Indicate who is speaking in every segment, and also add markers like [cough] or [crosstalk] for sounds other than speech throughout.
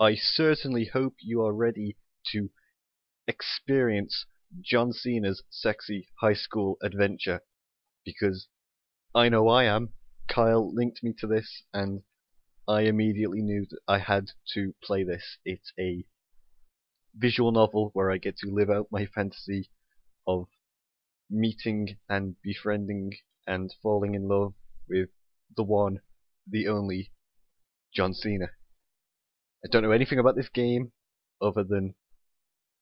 Speaker 1: I certainly hope you are ready to experience John Cena's sexy high school adventure because I know I am. Kyle linked me to this and I immediately knew that I had to play this. It's a visual novel where I get to live out my fantasy of meeting and befriending and falling in love with the one, the only John Cena. I don't know anything about this game other than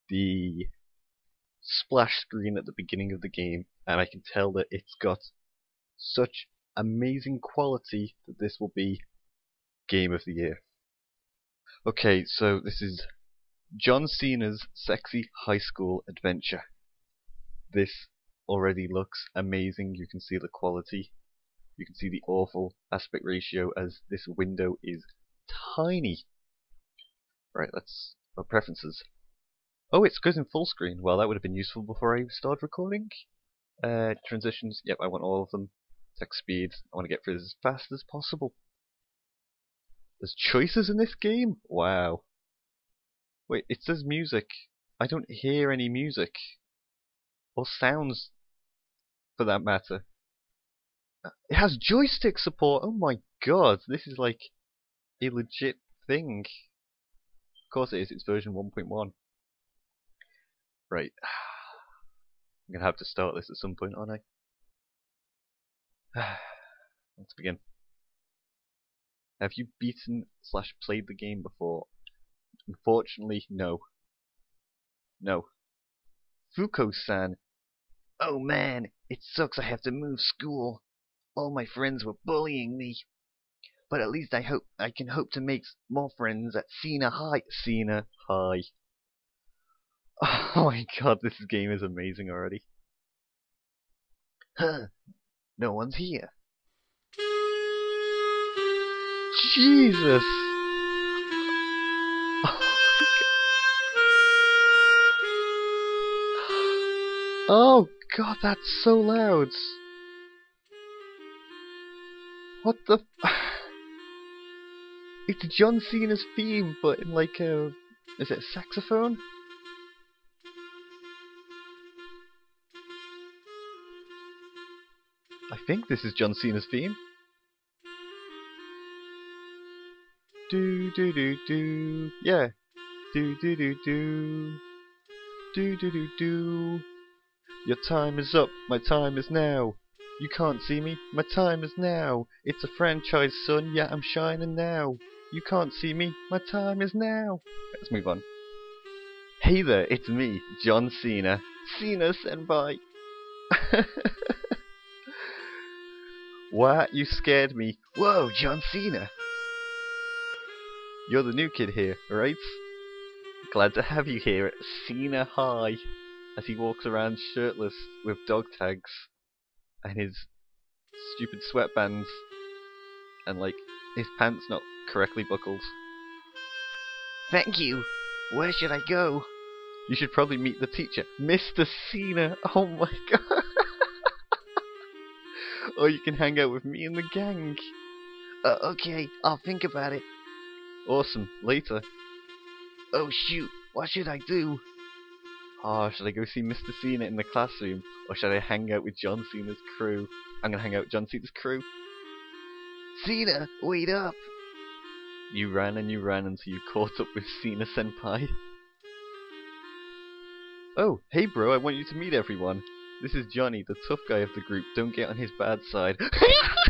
Speaker 1: the splash screen at the beginning of the game, and I can tell that it's got such amazing quality that this will be Game of the Year. Okay, so this is John Cena's Sexy High School Adventure. This already looks amazing. You can see the quality. You can see the awful aspect ratio as this window is tiny. Right, let's our preferences. Oh, it goes in full screen. Well, that would have been useful before I started recording. Uh, transitions, yep, I want all of them. Text speed, I want to get through this as fast as possible. There's choices in this game? Wow. Wait, it says music. I don't hear any music. Or sounds, for that matter. It has joystick support! Oh my god, this is like a legit thing. Course it is, it's version 1.1. Right. [sighs] I'm gonna have to start this at some point, aren't I? [sighs] Let's begin. Have you beaten slash played the game before? Unfortunately, no. No. Fucco-san. Oh man, it sucks I have to move school. All my friends were bullying me. But at least I hope I can hope to make more friends at Cena High. Cena High. [laughs] Oh my god, this game is amazing already. Huh. [laughs] No one's here. Jesus! [laughs] Oh god, that's so loud! What the It's John Cena's theme, but in like a... Is it a saxophone? I think this is John Cena's theme. Do do do do. Yeah. Do do do do. Do do do do. Your time is up. My time is now. You can't see me. My time is now. It's a franchise, son. Yeah, I'm shining now. You can't see me. My time is now. Let's move on. Hey there, it's me, John Cena. Cena Senpai. [laughs] What? You scared me. Whoa, John Cena. You're the new kid here, right? Glad to have you here at Cena High. As he walks around shirtless with dog tags and his stupid sweatbands and like his pants not correctly buckled. Thank you. Where should I go? You should probably meet the teacher, Mr. Cena. Oh my [laughs] god. or you can hang out with me and the gang. Uh, okay, I'll think about it. Awesome. Later. Oh shoot, what should I do? Oh, should I go see Mr. Cena in the classroom? Or should I hang out with John Cena's crew? I'm gonna hang out with John Cena's crew. Cena, wait up! You ran and you ran until you caught up with Cena Senpai. Oh, hey bro, I want you to meet everyone. This is Johnny, the tough guy of the group. Don't get on his bad side. [laughs]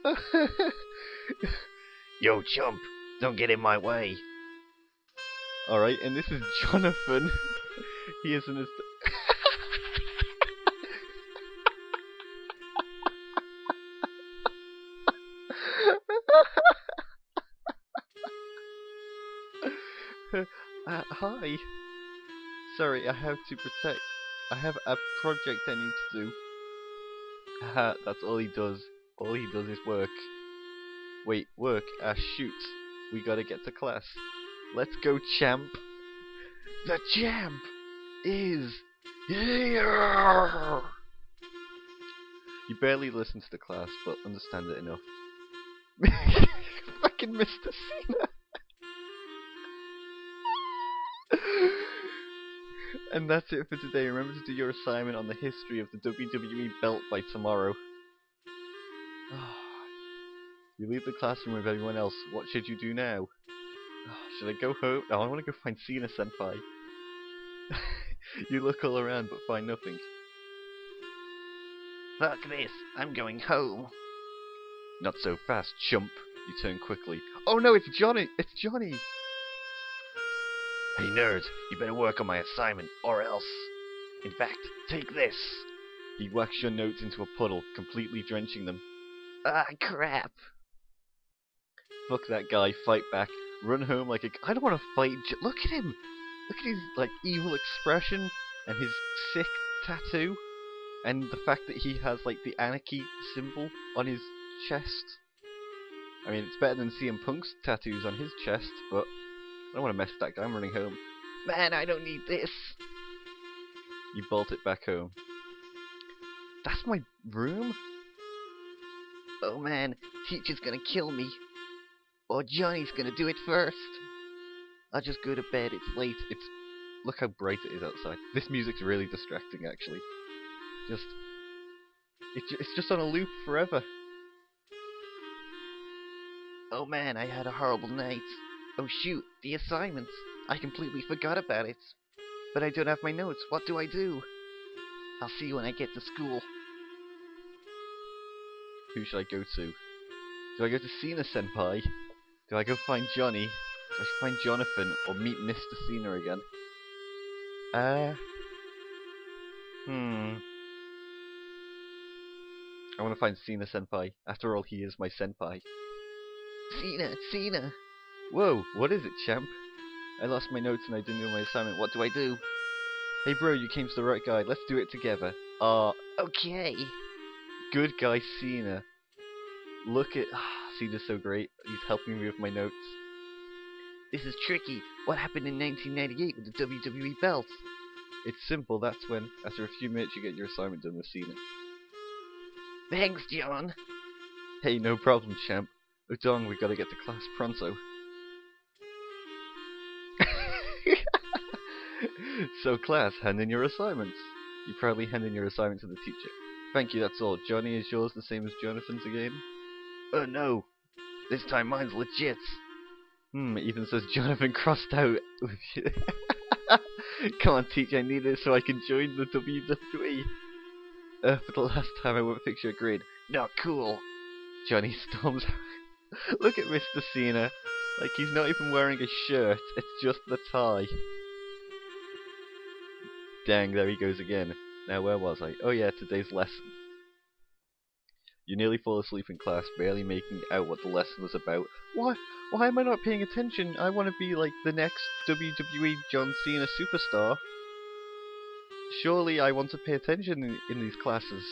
Speaker 1: [laughs]
Speaker 2: Yo, chump, don't get in my way.
Speaker 1: Alright, and this is Jonathan. [laughs] he is an. [laughs] uh, hi. Sorry, I have to protect. I have a project I need to do. Haha, that's all he does. All he does is work. Wait, work? Ah, shoot. We gotta get to class. Let's go, champ. The champ is
Speaker 2: here!
Speaker 1: You barely listen to the class, but understand it enough. [laughs] Fucking Mr. Cena! and that's it for today. Remember to do your assignment on the history of the WWE belt by tomorrow. You leave the classroom with everyone else. What should you do now? Should I go home? No, I want to go find Cena Senpai. [laughs] you look all around but find nothing.
Speaker 2: Fuck this. I'm going home.
Speaker 1: Not so fast, chump. You turn quickly. Oh no, it's Johnny! It's Johnny!
Speaker 2: Hey nerd, you better work on my assignment, or else. In fact, take this.
Speaker 1: He whacks your notes into a puddle, completely drenching them.
Speaker 2: Ah, crap.
Speaker 1: Fuck that guy, fight back, run home like a. I don't want to fight. Look at him! Look at his, like, evil expression and his sick tattoo. And the fact that he has, like, the anarchy symbol on his chest. I mean, it's better than CM Punk's tattoos on his chest, but I don't want to mess with that guy. I'm running home.
Speaker 2: Man, I don't need this.
Speaker 1: You bolt it back home. That's my room?
Speaker 2: Oh man, teacher's gonna kill me. Or Johnny's gonna do it first. I'll just go to bed, it's late.
Speaker 1: It's look how bright it is outside. This music's really distracting, actually. Just it, it's just on a loop forever.
Speaker 2: Oh man, I had a horrible night. Oh shoot, the assignments. I completely forgot about it. But I don't have my notes. What do I do? I'll see you when I get to school.
Speaker 1: Who should I go to? Do I go to Cena Senpai? Do I go find Johnny? Do I find Jonathan or meet Mr. Cena again? Uh Hmm. I want to find Cena Senpai. After all, he is my senpai.
Speaker 2: Cena, Cena.
Speaker 1: Whoa, what is it, champ? I lost my notes and I didn't do my assignment. What do I do? Hey bro, you came to the right guy. Let's do it together. Ah,
Speaker 2: Okay.
Speaker 1: good guy Cena. Look at Cena's so great. He's helping me with my notes.
Speaker 2: This is tricky. What happened in 1998 with the WWE belt?
Speaker 1: It's simple. That's when, after a few minutes, you get your assignment done with Cena.
Speaker 2: Thanks, John.
Speaker 1: Hey, no problem, champ. Udong, we gotta get to class pronto. [laughs] so, class, hand in your assignments. You proudly hand in your assignment to the teacher. Thank you, that's all. Johnny, is yours the same as Jonathan's again?
Speaker 2: Oh no. This time mine's legit.
Speaker 1: Hmm, even says Jonathan crossed out. [laughs] Come on, teacher, I need this so I can join the WWE. Uh, for the last time, I won't fix your grade.
Speaker 2: Not cool.
Speaker 1: Johnny storms. [laughs] Look at Mr. Cena. Like, he's not even wearing a shirt, it's just the tie. Dang, there he goes again. Now, where was I? Oh yeah, today's lesson. You nearly fall asleep in class, barely making out what the lesson was about. Why? Why am I not paying attention? I want to be like the next WWE John Cena superstar. Surely I want to pay attention in, in these classes.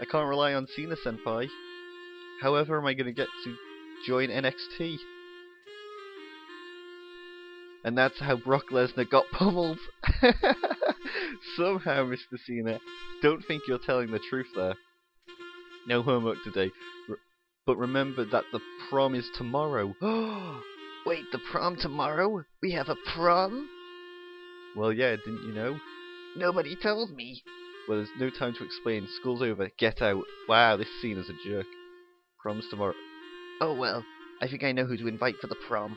Speaker 1: I can't rely on Cena Senpai. However am I going to get to join NXT? And that's how Brock Lesnar got [laughs] pummeled. [laughs] Somehow, Mr. Cena. Don't think you're telling the truth there. No homework today. R- but remember that the prom is tomorrow. [gasps]
Speaker 2: Wait, the prom tomorrow? We have a prom?
Speaker 1: well, yeah, didn't you know?
Speaker 2: Nobody told me.
Speaker 1: Well, there's no time to explain. School's over. Get out. Wow, this scene is a jerk. Prom's tomorrow.
Speaker 2: Oh well, I think I know who to invite for the prom.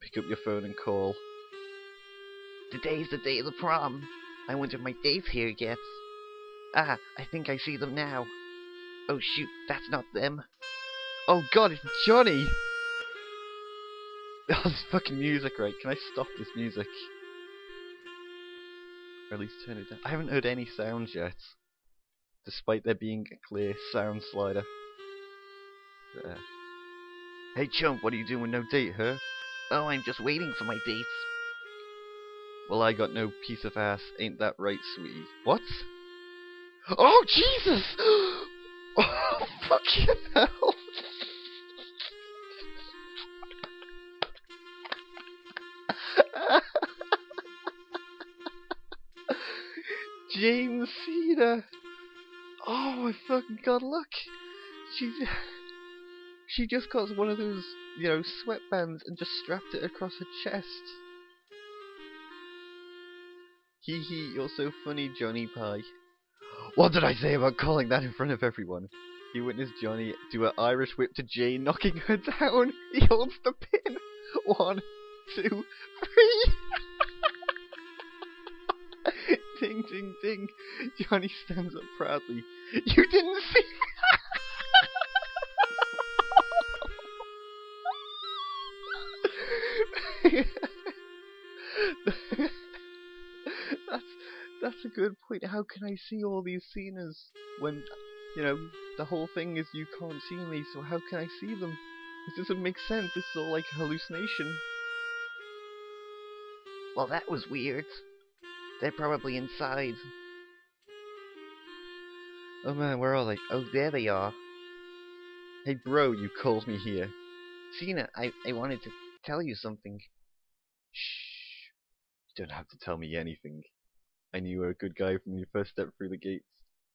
Speaker 1: Pick up your phone and call.
Speaker 2: Today's the day of the prom. I wonder if my date's here yet. Ah, I think I see them now. Oh shoot, that's not them.
Speaker 1: Oh god, it's Johnny! [laughs] Oh, this fucking music, right? Can I stop this music? Or at least turn it down. I haven't heard any sounds yet. Despite there being a clear sound slider. There. Hey chump, what are you doing with no date, huh?
Speaker 2: Oh, I'm just waiting for my date.
Speaker 1: Well, I got no piece of ass, ain't that right, sweetie? What? Oh, Jesus! [gasps] [laughs] Fucking hell! Jane Cena. Oh my fucking god! Look, she's she just got one of those you know sweatbands and just strapped it across her chest. Hee hee, you're so funny, Johnny Pie. What did I say about calling that in front of everyone? He witnessed Johnny do an Irish whip to Jane, knocking her down. [laughs] He holds the pin. One, two, three. [laughs] ding, ding, ding. Johnny stands up proudly. You didn't see. [laughs] that's that's a good point. How can I see all these scenes when you know the whole thing is you can't see me? So how can I see them? This doesn't make sense. This is all like a hallucination.
Speaker 2: Well, that was weird. They're probably inside.
Speaker 1: Oh man, where are they?
Speaker 2: Oh, there they are.
Speaker 1: Hey bro, you called me here.
Speaker 2: Cena, I, I wanted to tell you something.
Speaker 1: Shh. You don't have to tell me anything. I knew you were a good guy from your first step through the gates.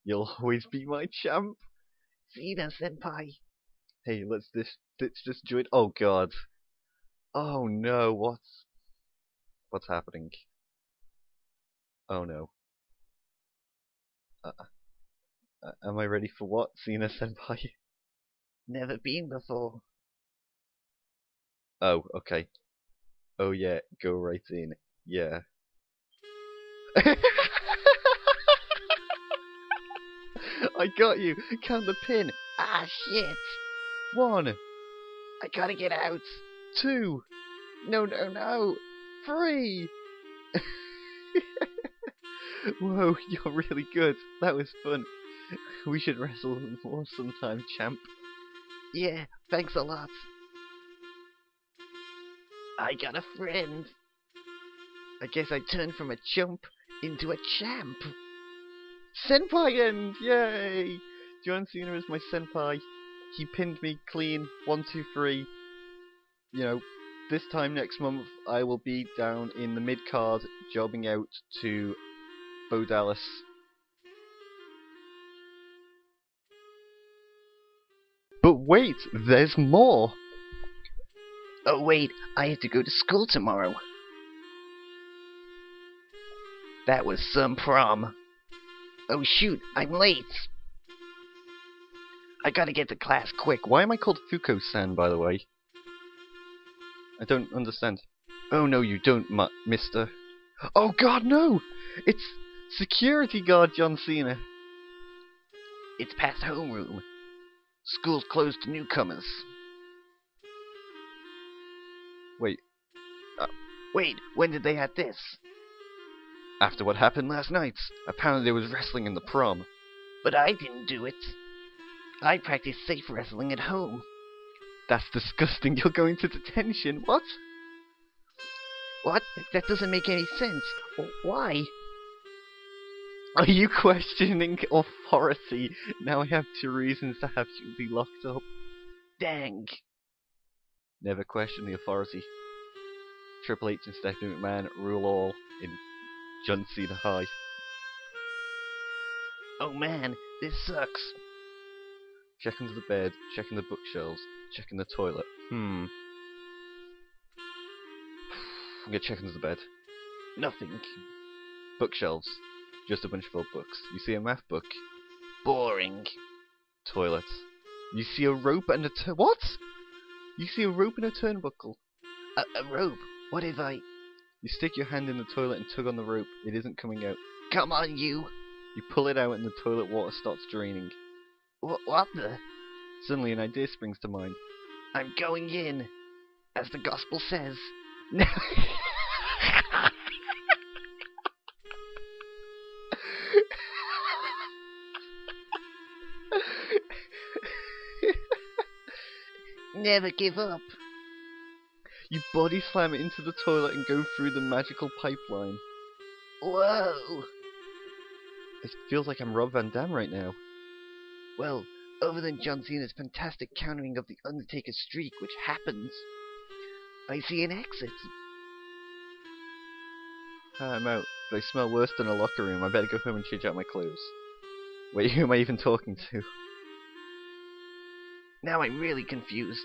Speaker 1: You'll always be my champ.
Speaker 2: Cena, senpai.
Speaker 1: Hey, let's this let's just join. Oh god. Oh no, what's what's happening? Oh no. Uh, uh, am I ready for what, Cena senpai?
Speaker 2: Never been before.
Speaker 1: Oh, okay. Oh yeah, go right in. Yeah. [laughs] I got you. Count the pin.
Speaker 2: Ah, shit.
Speaker 1: One,
Speaker 2: I gotta get out.
Speaker 1: two, no, no, no, three. [laughs] Whoa, you're really good. That was fun. We should wrestle more sometime, champ.
Speaker 2: Yeah, thanks a lot. I got a friend. I guess I turned from a chump into a champ.
Speaker 1: Senpai end! Yay! John Cena is my senpai. He pinned me clean. One, two, three. You know, this time next month I will be down in the mid card jobbing out to Bo Dallas. But wait, there's more!
Speaker 2: Oh, wait, I have to go to school tomorrow. That was some prom. Oh, shoot, I'm late. I gotta get to class quick.
Speaker 1: Why am I called Fucco-san, by the way? I don't understand. Oh no, you don't, mister. Oh god, no! It's security guard John Cena.
Speaker 2: It's past homeroom. School's closed to newcomers.
Speaker 1: Wait, uh,
Speaker 2: Wait, when did they have this?
Speaker 1: After what happened last night, apparently there was wrestling in the prom.
Speaker 2: But I didn't do it. I practice safe wrestling at home.
Speaker 1: That's disgusting, [laughs] you're going to detention. What?
Speaker 2: What? That doesn't make any sense. Why?
Speaker 1: Are you questioning authority? Now I have two reasons to have you be locked up.
Speaker 2: Dang.
Speaker 1: Never question the authority. Triple H and Stephanie McMahon rule all in John Cena High.
Speaker 2: Oh man, this sucks.
Speaker 1: Check under the bed, checking the bookshelves, checking the toilet. Hmm. I'm gonna check under the bed.
Speaker 2: Nothing.
Speaker 1: Bookshelves. Just a bunch of old books. You see a math book.
Speaker 2: Boring.
Speaker 1: Toilet. You see a rope and a What? You see a rope and a turnbuckle.
Speaker 2: A, a rope. What if I...
Speaker 1: You stick your hand in the toilet and tug on the rope. It isn't coming out.
Speaker 2: Come on, you.
Speaker 1: You pull it out and the toilet water starts draining.
Speaker 2: Wh- what the...
Speaker 1: Suddenly an idea springs to mind.
Speaker 2: I'm going in. As the gospel says. No. [laughs] Never give up.
Speaker 1: You body slam it into the toilet and go through the magical pipeline.
Speaker 2: Whoa.
Speaker 1: It feels like I'm Rob Van Dam right now.
Speaker 2: Well, other than John Cena's fantastic countering of the Undertaker's streak, which happens, I see an exit.
Speaker 1: I'm out. but I smell worse than a locker room. I better go home and change out my clothes. Wait, who am I even talking to?
Speaker 2: Now I'm really confused.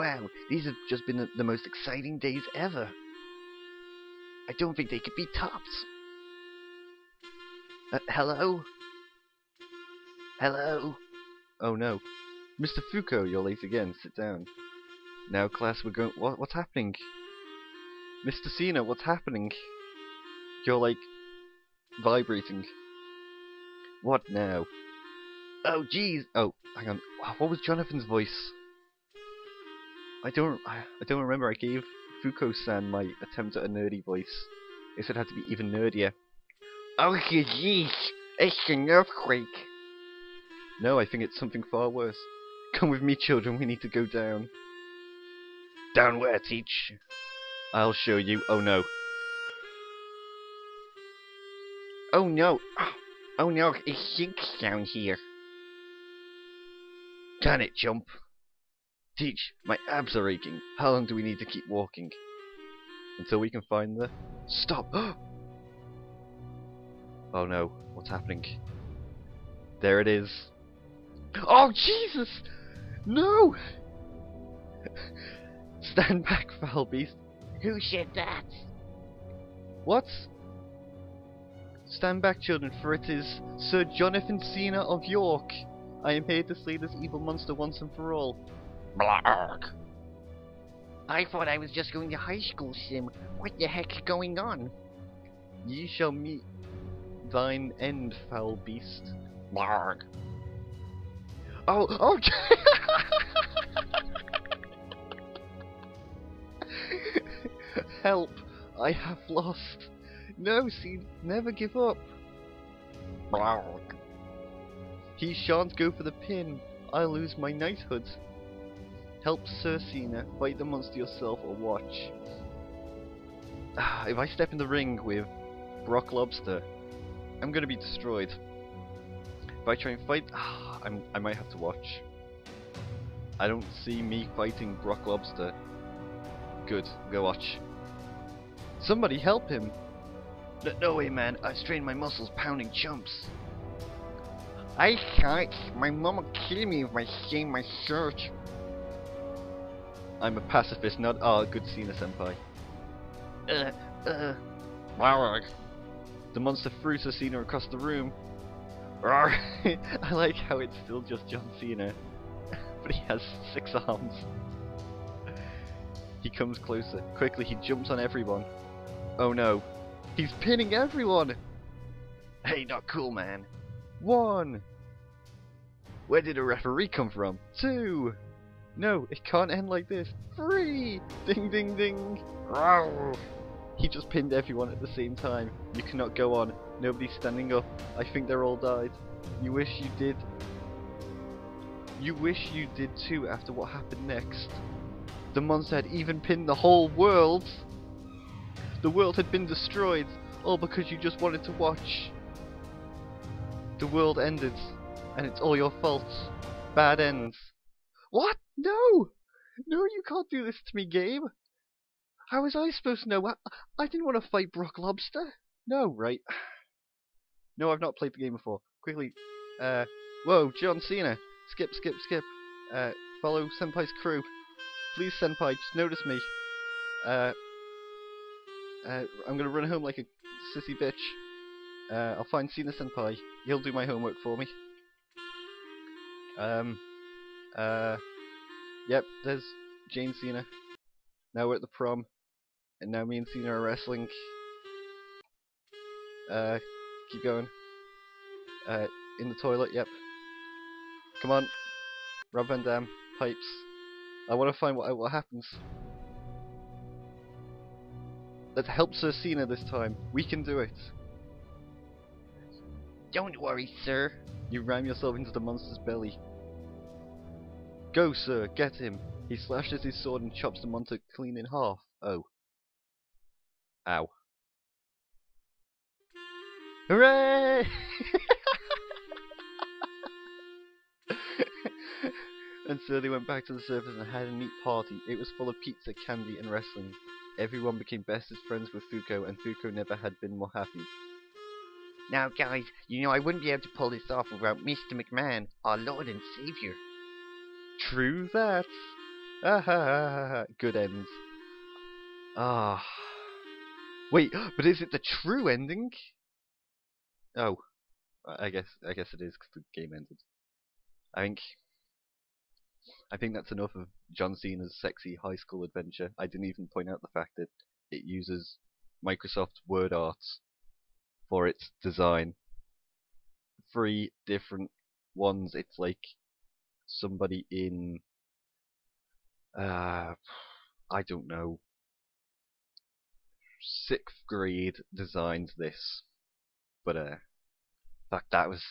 Speaker 2: Wow, these have just been the, most exciting days ever. I don't think they could be tops. Uh, hello? Hello?
Speaker 1: Oh no. Mr. Fucco, you're late again. Sit down. Now, class, we're going. What, what's happening? Mr. Cena, what's happening? You're like. vibrating. What now?
Speaker 2: Oh, jeez.
Speaker 1: Oh, hang on. What was Jonathan's voice? I don't. I, I don't remember. I gave Fucco-san my attempt at a nerdy voice. They said it had to be even nerdier.
Speaker 2: Oh, jeez. It's an earthquake.
Speaker 1: No, I think it's something far worse. Come with me, children. We need to go down.
Speaker 2: Down where, Teach?
Speaker 1: I'll show you. Oh no.
Speaker 2: Oh no. Oh no, it sinks down here.
Speaker 1: Can it jump? Teach, my abs are aching. How long do we need to keep walking? Until we can find the... Stop! [gasps] oh no, what's happening? There it is. Oh Jesus! No! [laughs] Stand back, foul beast.
Speaker 2: Who said that?
Speaker 1: What? Stand back, children, for it is Sir Jonathan Cena of York. I am here to slay this evil monster once and for all.
Speaker 2: Blarg. I thought I was just going to high school, Sim. What the heck's going on?
Speaker 1: Ye shall meet thine end, foul beast.
Speaker 2: Blarg.
Speaker 1: Oh, okay! [laughs] Help! I have lost. No, see, never give up.
Speaker 2: Blarg.
Speaker 1: He shan't go for the pin. I'll lose my knighthood. Help Sir Cena, fight the monster yourself or watch. Ah, if I step in the ring with Brock Lobster, I'm gonna be destroyed. If I try and fight, ah, I'm, I might have to watch. I don't see me fighting Brock Lobster. Good, go watch. Somebody help him!
Speaker 2: No, no way, man. I've strained my muscles pounding chumps. I can't. My mom will kill me if I stain my shirt.
Speaker 1: I'm a pacifist, not ah, good Cena senpai.
Speaker 2: Uh, uh.
Speaker 1: Blarg. The monster threw Sir Cena across the room. [laughs] I like how it's still just John Cena, [laughs] but he has six arms. He comes closer. Quickly, he jumps on everyone. Oh no. He's pinning everyone!
Speaker 2: Hey, not cool, man.
Speaker 1: One! Where did a referee come from? Two! No, it can't end like this. Free! Ding ding ding!
Speaker 2: Rawr.
Speaker 1: He just pinned everyone at the same time. You cannot go on. Nobody's standing up. I think they're all died. You wish you did. You wish you did too after what happened next. The monster had even pinned the whole world! The world had been destroyed, all because you just wanted to watch. The world ended, and it's all your fault. Bad ends. What? No! No, you can't do this to me, Gabe! How was I supposed to know? I, I didn't want to fight Brock Lobster. No, right? No, I've not played the game before. Quickly, uh, whoa, John Cena. Skip, skip, skip. Uh, follow Senpai's crew. Please, Senpai, just notice me. Uh, uh, I'm gonna run home like a sissy bitch. Uh, I'll find Cena Senpai. He'll do my homework for me. Um, uh, yep, there's Jane Cena. Now we're at the prom, and now me and Cena are wrestling. Uh, keep going. Uh, in the toilet, yep. Come on, Rob Van Dam, pipes. I want to find what what happens. Let's help Sir Cena this time. We can do it.
Speaker 2: Don't worry, sir.
Speaker 1: You ram yourself into the monster's belly. Go, sir, get him. He slashes his sword and chops the monster clean in half. Oh. Ow. Hooray! [laughs] and so they went back to the surface and had a neat party. It was full of pizza, candy, and wrestling. Everyone became bestest friends with Fucco, and Fucco never had been more happy.
Speaker 2: Now, guys, you know I wouldn't be able to pull this off without Mr. McMahon, our Lord and Savior.
Speaker 1: True that. Ah. Good ends. Ah. Wait, but is it the true ending? Oh, I I guess I guess it is because the game ended. I think I think that's enough of John Cena's sexy high school adventure. I didn't even point out the fact that it uses Microsoft Word Arts for its design. Three different ones. It's like somebody in uh I don't know sixth grade designed this. But uh that was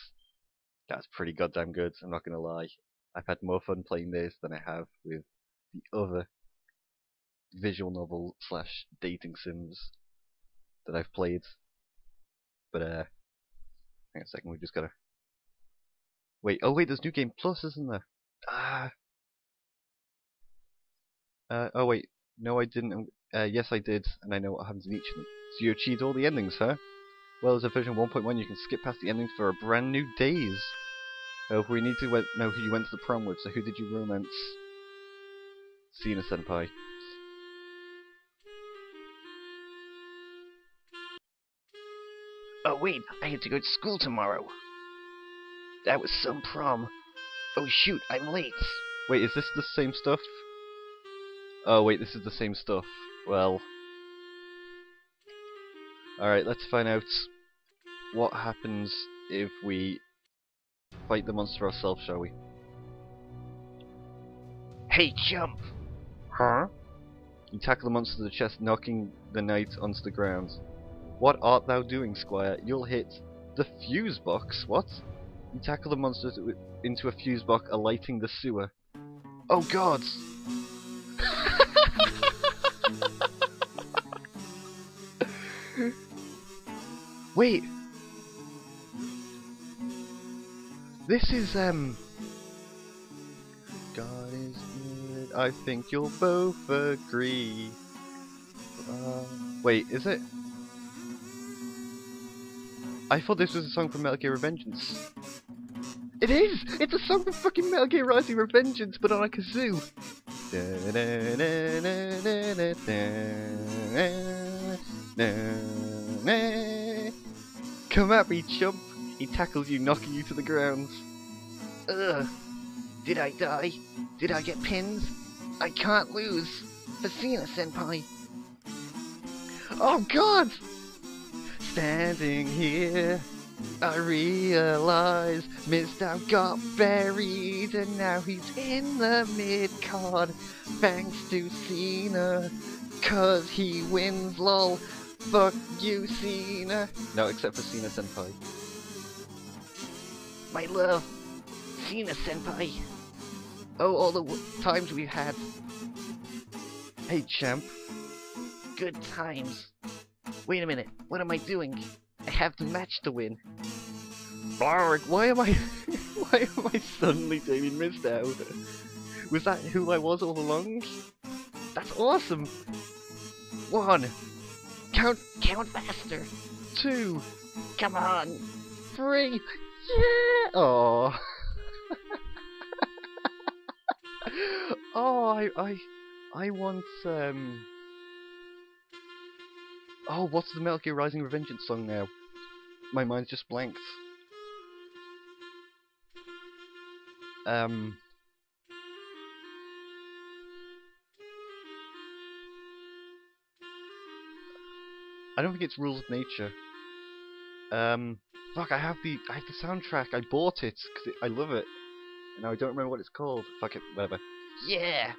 Speaker 1: that was pretty goddamn good, I'm not gonna lie. I've had more fun playing this than I have with the other visual novel slash dating sims that I've played. But uh hang on a second, we just gotta Wait, oh wait, there's New Game Plus, isn't there? Ah. Uh, oh wait, no I didn't. Uh, yes I did, and I know what happens in each of them. So you achieved all the endings, huh? Well, as a version 1.1, you can skip past the endings for a brand new days. Oh, we need to know who you went to the prom with, so who did you romance? See Cena Senpai.
Speaker 2: Oh, wait, I have to go to school tomorrow. That was some prom. Oh, shoot, I'm late.
Speaker 1: Wait, is this the same stuff? Oh wait, this is the same stuff. Well... Alright, let's find out what happens if we fight the monster ourselves, shall we?
Speaker 2: Hey, jump!
Speaker 1: Huh? You tackle the monster to the chest, knocking the knight onto the ground. What art thou doing, squire? You'll hit the fuse box. What? You tackle the monster into a fuse box, alighting the sewer. Oh gods! [laughs] Wait! This is, um... God is good, I think you'll both agree. Uh, wait, is it? I thought this was a song from Metal Gear Revengeance. It is! It's a song from fucking Metal Gear Rising Revengeance, but on a kazoo. Come at me, chump! He tackles you, knocking you to the ground.
Speaker 2: Ugh. Did I die? Did I get pins? I can't lose. Facina Senpai.
Speaker 1: Oh god! Standing here, I realize Mr. got buried and now he's in the mid card. Thanks to Cena, cause he wins, lol. Fuck you, Cena. No, except for Cena Senpai.
Speaker 2: My love. Cena Senpai. Oh, all the w- times we've had.
Speaker 1: Hey, champ.
Speaker 2: Good times. Wait a minute. What am I doing? I have the match to win.
Speaker 1: Blarg, why am I. [laughs] why am I suddenly Damien Mizdow? Was that who I was all along? That's awesome!
Speaker 2: One. Count, count faster.
Speaker 1: Two,
Speaker 2: Come on.
Speaker 1: three, yeah! Oh. [laughs] oh, I, I, I want, um... Oh, what's the Metal Gear Rising Revengeance song now? My mind's just blanked. Um... I don't think it's Rules of Nature. Um, fuck, I have the I have the soundtrack. I bought it because I love it. And now I don't remember what it's called. Fuck it, whatever.
Speaker 2: Yeah.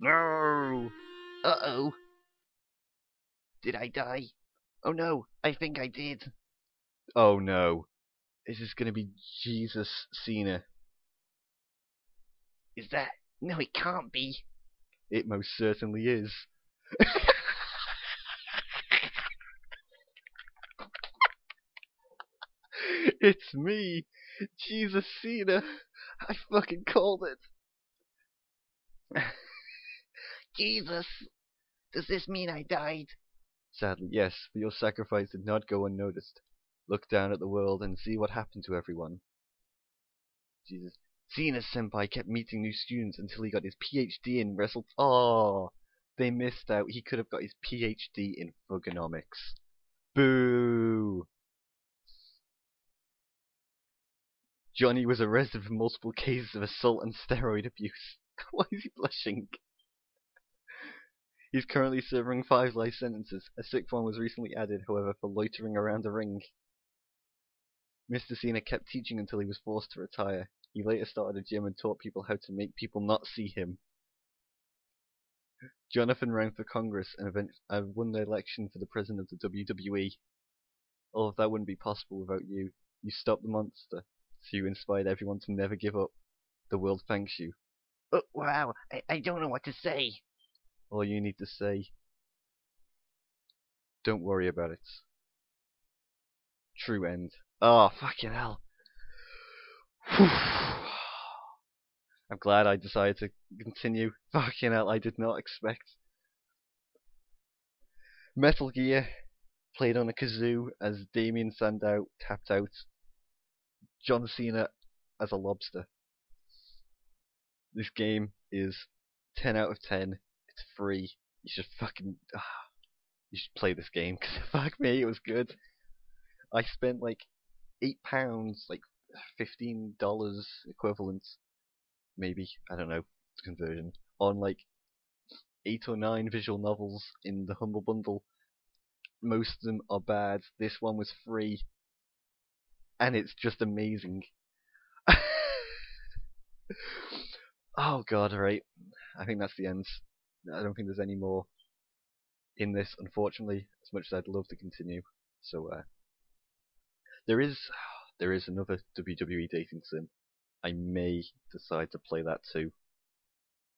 Speaker 2: No. Uh-oh. Did I die? Oh no, I think I did.
Speaker 1: Oh no, Is this is gonna be Jesus Cena.
Speaker 2: Is that... No, it can't be.
Speaker 1: It most certainly is. [laughs] it's me, Jesus Cena. I fucking called it. [laughs]
Speaker 2: Jesus. Does this mean I died?
Speaker 1: Sadly, yes, but your sacrifice did not go unnoticed. Look down at the world and see what happened to everyone. Jesus. Zenas Senpai kept meeting new students until he got his PhD in wrestle. Oh, they missed out. He could have got his PhD in Thuganomics. Boo! Johnny was arrested for multiple cases of assault and steroid abuse. [laughs] Why is he blushing? He's currently serving five life sentences. A sixth one was recently added, however, for loitering around the ring. Mr. Cena kept teaching until he was forced to retire. He later started a gym and taught people how to make people not see him. Jonathan ran for Congress and won the election for the president of the WWE. All oh, of that wouldn't be possible without you. You stopped the monster, so you inspired everyone to never give up. The world thanks you.
Speaker 2: Oh, wow, I, I don't know what to say.
Speaker 1: All you need to say. Don't worry about it. True end. Oh, fucking hell. [sighs] I'm glad I decided to continue. Fucking hell, I did not expect. Metal Gear played on a kazoo as Damien Sandow tapped out. John Cena as a lobster. This game is 10 out of 10. Free. You should fucking. Uh, you should play this game because [laughs] fuck me, it was good. I spent like eight pounds, like fifteen dollars equivalent, maybe I don't know conversion on like eight or nine visual novels in the Humble Bundle. Most of them are bad. This one was free, and it's just amazing. [laughs] oh god, right. I think that's the end. I don't think there's any more in this, unfortunately, as much as I'd love to continue. So uh, there is [sighs] there is another WWE dating sim. I may decide to play that too,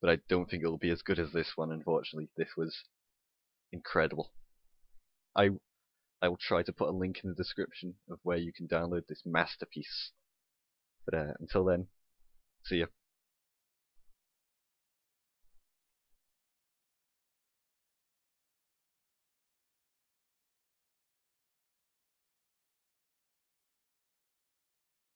Speaker 1: but I don't think it'll be as good as this one. Unfortunately, this was incredible. I I will try to put a link in the description of where you can download this masterpiece. But uh, until then, see ya.